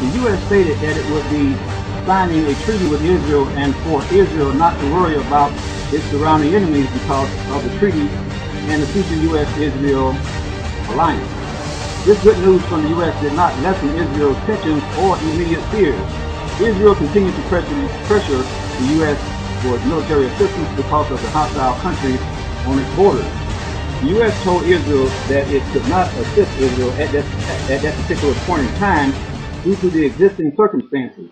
The U.S. stated that it would be signing a treaty with Israel and for Israel not to worry about its surrounding enemies because of the treaty and the future U.S.-Israel alliance. This good news from the U.S. did not lessen Israel's tensions or immediate fears. Israel continued to pressure, the U.S. for military assistance because of the hostile countries on its borders. The U.S. told Israel that it could not assist Israel at that, at that particular point in time due to the existing circumstances.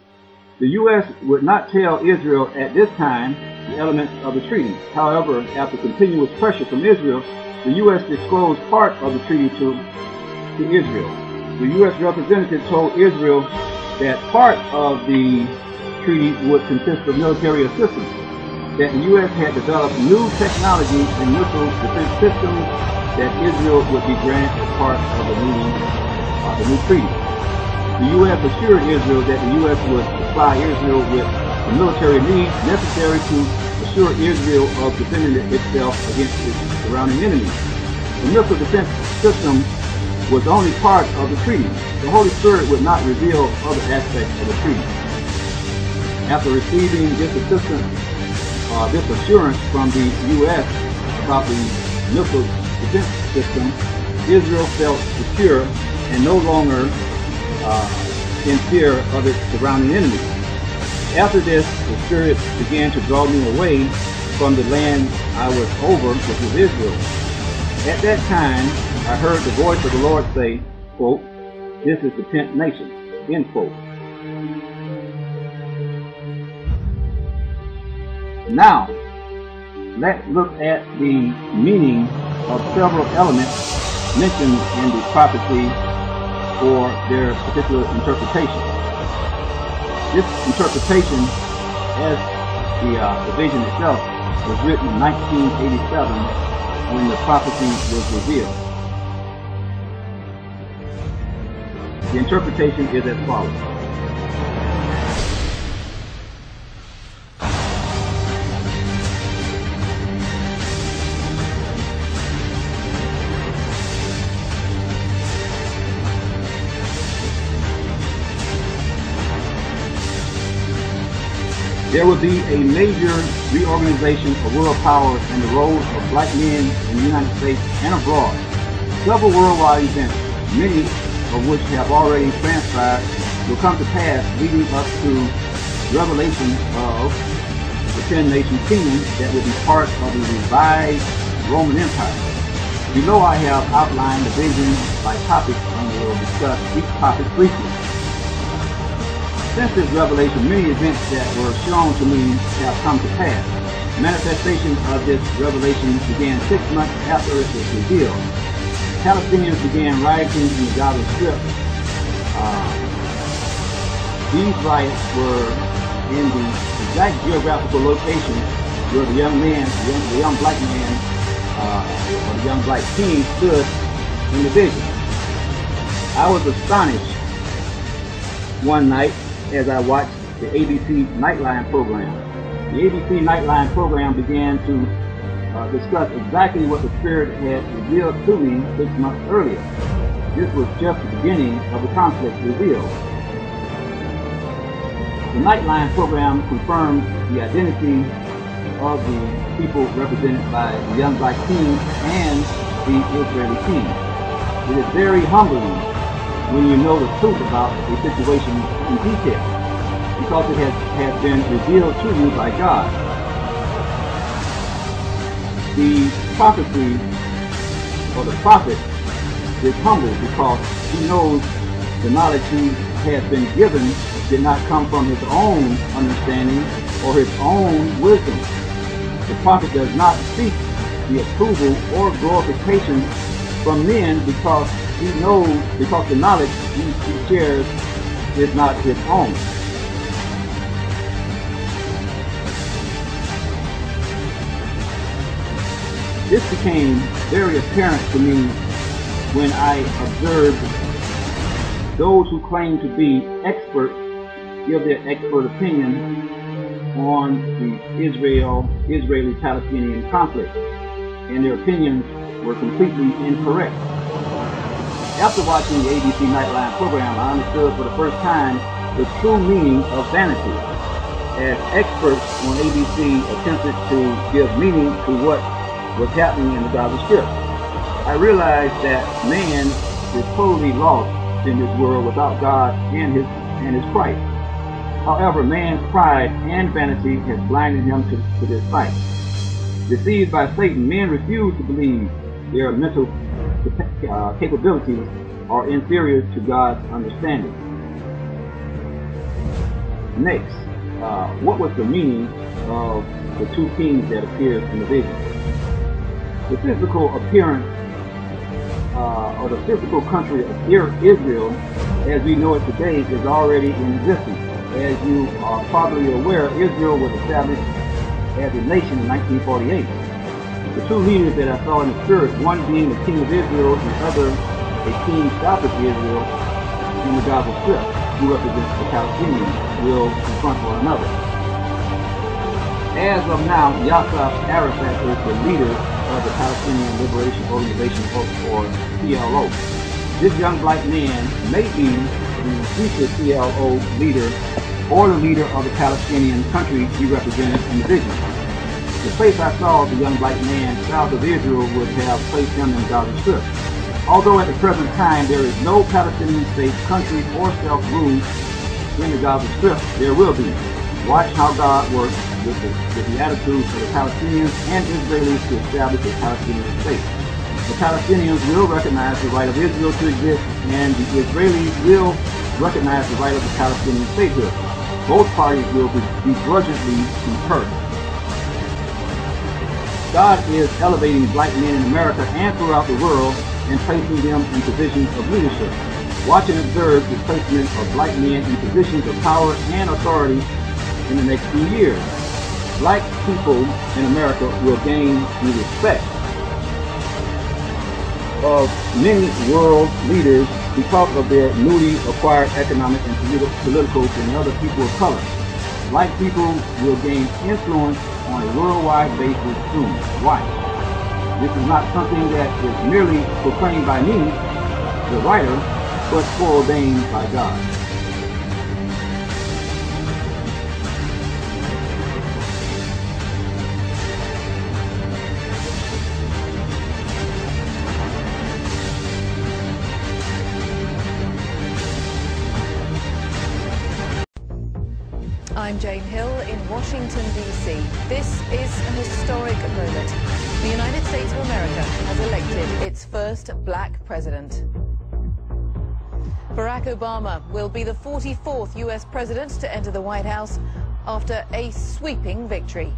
The U.S. would not tell Israel at this time the elements of the treaty. However, after continuous pressure from Israel, the U.S. disclosed part of the treaty to, to Israel. The U.S. representative told Israel that part of the treaty would consist of military assistance that the U.S. had developed new technology and missile defense systems that Israel would be granted as part of the new, uh, the new treaty. The U.S. assured Israel that the U.S. would supply Israel with the military needs necessary to assure Israel of defending itself against its surrounding enemies. The missile defense system was only part of the treaty. The Holy Spirit would not reveal other aspects of the treaty. After receiving this assistance uh, this assurance from the U.S. about the missile defense system, Israel felt secure and no longer uh, in fear of its surrounding enemies. After this, the Spirit began to draw me away from the land I was over, which was Israel. At that time, I heard the voice of the Lord say, quote, This is the tenth nation, end quote. Now, let's look at the meaning of several elements mentioned in the prophecy for their particular interpretation. This interpretation, as the, uh, the vision itself, was written in 1987 when the prophecy was revealed. The interpretation is as follows. There will be a major reorganization of world power and the roles of black men in the United States and abroad. Several worldwide events, many of which have already transpired, will come to pass leading up to revelation of the ten nation kingdom that will be part of the revived Roman Empire. Below I have outlined the vision by topic and we will discuss each topic briefly. Since this revelation, many events that were shown to me have come to pass. Manifestation of this revelation began six months after it was revealed. Palestinians began rioting in the Gaza Strip. Uh, these riots were in the exact geographical location where the young man, the young, the young black man, uh, or the young black teen stood in the vision. I was astonished one night as I watched the ABC Nightline program. The ABC Nightline program began to uh, discuss exactly what the Spirit had revealed to me six months earlier. This was just the beginning of the conflict revealed. The Nightline program confirmed the identity of the people represented by the young black king and the Israeli king. It is very humbling when you know the truth about a situation in detail, because it has, has been revealed to you by God. The prophecy or the prophet is humble because he knows the knowledge he has been given did not come from his own understanding or his own wisdom. The prophet does not seek the approval or glorification from men because he knows because the knowledge he, he shares is not his own. This became very apparent to me when I observed those who claim to be experts give their expert opinion on the Israel Israeli Palestinian conflict, and their opinions were completely incorrect. After watching the ABC Nightline program, I understood for the first time the true meaning of vanity. As experts on ABC attempted to give meaning to what was happening in the Gaza Strip, I realized that man is totally lost in this world without God and his and his Christ. However, man's pride and vanity has blinded him to, to this fight. Deceived by Satan, men refuse to believe their mental uh, capabilities are inferior to God's understanding. Next, uh, what was the meaning of the two kings that appeared in the vision? The physical appearance uh, or the physical country of Israel, as we know it today, is already in existence. As you are probably aware, Israel was established as a nation in 1948. The two leaders that I saw in the spirit, one being the king of Israel, and the other a king south of Israel in the Gaza Strip, who represents the Palestinians, will confront one another. As of now, Yasser Arafat is the leader of the Palestinian Liberation Organization, or PLO. This young black man may be the future PLO leader or the leader of the Palestinian country he represented in the vision. The place I saw the young black man south of Israel would have placed him in Gaza Strip. Although at the present time there is no Palestinian state, country, or self-rule in the Gaza Strip, there will be. Watch how God works with the, with the attitudes of the Palestinians and Israelis to establish a Palestinian state. The Palestinians will recognize the right of Israel to exist, and the Israelis will recognize the right of the Palestinian statehood. Both parties will be begrudgingly concur. God is elevating black men in America and throughout the world and placing them in positions of leadership. Watch and observe the placement of black men in positions of power and authority in the next few years black people in America will gain the respect of many world leaders because of their newly acquired economic and political and other people of color. Black people will gain influence on a worldwide basis soon. Why? This is not something that is merely proclaimed by me, the writer, but foreordained by God. I'm Jane Hill in Washington, D.C. This is an historic moment. The United States of America has elected its first black president. Barack Obama will be the 44th U.S. president to enter the White House after a sweeping victory.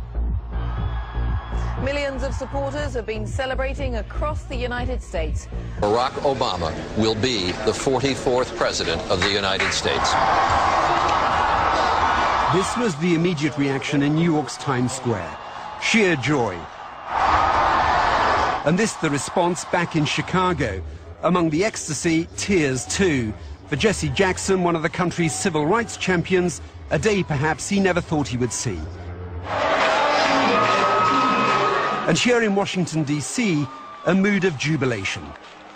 Millions of supporters have been celebrating across the United States. Barack Obama will be the 44th president of the United States. This was the immediate reaction in New York's Times Square. Sheer joy. And this the response back in Chicago. Among the ecstasy, tears too. For Jesse Jackson, one of the country's civil rights champions, a day perhaps he never thought he would see. And here in Washington, D.C., a mood of jubilation.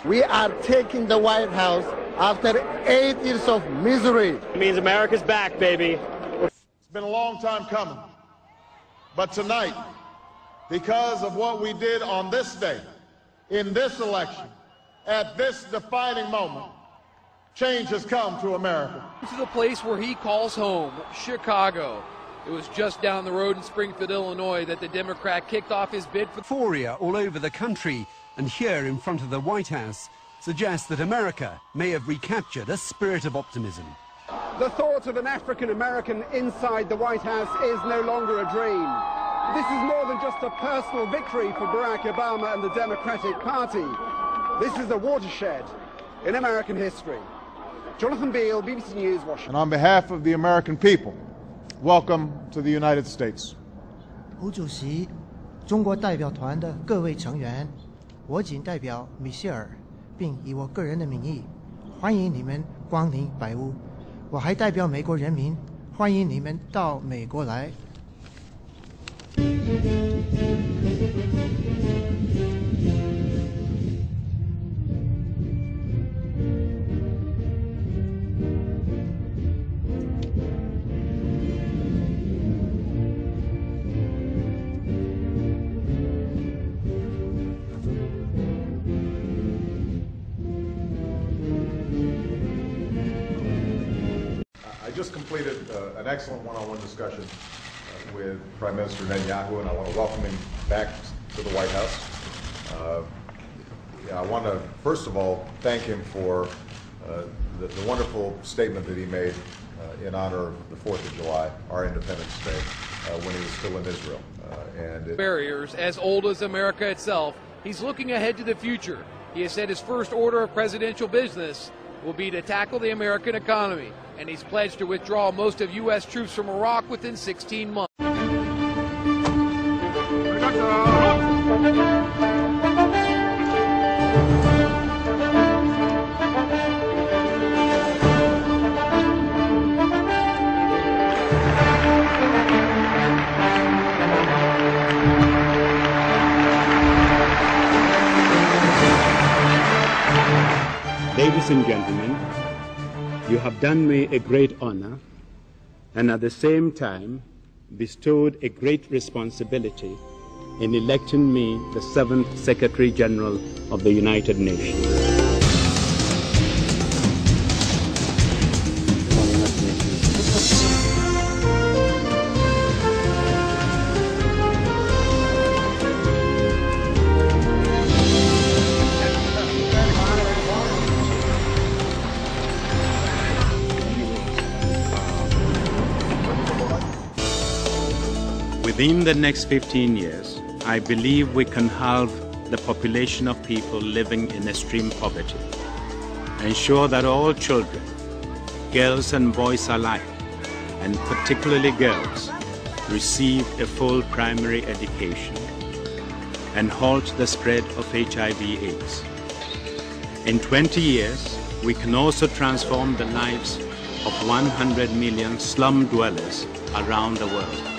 We are taking the White House after eight years of misery. It means America's back, baby been a long time coming. But tonight, because of what we did on this day, in this election, at this defining moment, change has come to America. This is the place where he calls home, Chicago. It was just down the road in Springfield, Illinois that the Democrat kicked off his bid for euphoria all over the country and here in front of the White House suggests that America may have recaptured a spirit of optimism. The thought of an African American inside the White House is no longer a dream. This is more than just a personal victory for Barack Obama and the Democratic Party. This is a watershed in American history. Jonathan Beale, BBC News, Washington. And on behalf of the American people, welcome to the United States. 胡主席，中国代表团的各位成员，我谨代表米歇尔，并以我个人的名义，欢迎你们光临白屋。 我还代表美国人民欢迎你们到美国来。An excellent one-on-one discussion uh, with Prime Minister Netanyahu, and I want to welcome him back to the White House. Uh, I want to, first of all, thank him for uh, the, the, wonderful statement that he made in honor of the 4th of July, our Independence Day, when he was still in Israel. and it, Barriers as old as America itself. He's looking ahead to the future. He has said his first order of presidential business will be to tackle the American economy, and he's pledged to withdraw most of U.S. troops from Iraq within 16 months. Ladies and gentlemen, you have done me a great honor and at the same time bestowed a great responsibility in electing me the seventh Secretary General of the United Nations. Within the next 15 years, I believe we can halve the population of people living in extreme poverty, ensure that all children, girls and boys alike, and particularly girls, receive a full primary education, and halt the spread of HIV/AIDS. In 20 years, we can also transform the lives of 100 million slum dwellers around the world.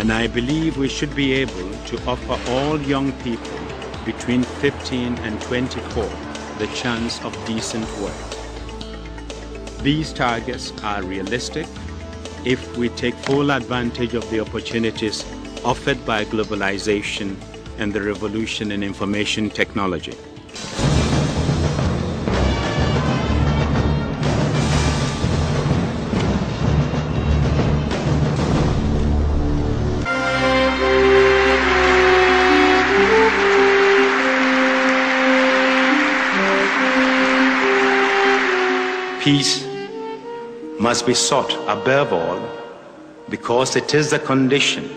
And I believe we should be able to offer all young people between 15 and 24 the chance of decent work. These targets are realistic if we take full advantage of the opportunities offered by globalization and the revolution in information technology. Peace must be sought above all because it is the condition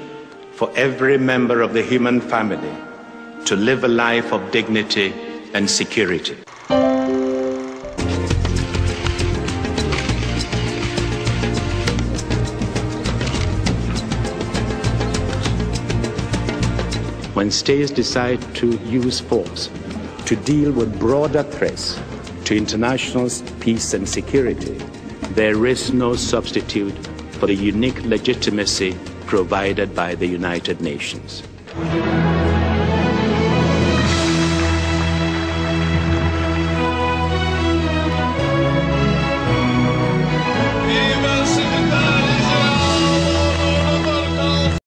for every member of the human family to live a life of dignity and security. When states decide to use force to deal with broader threats to international peace and security, there is no substitute for the unique legitimacy provided by the United Nations.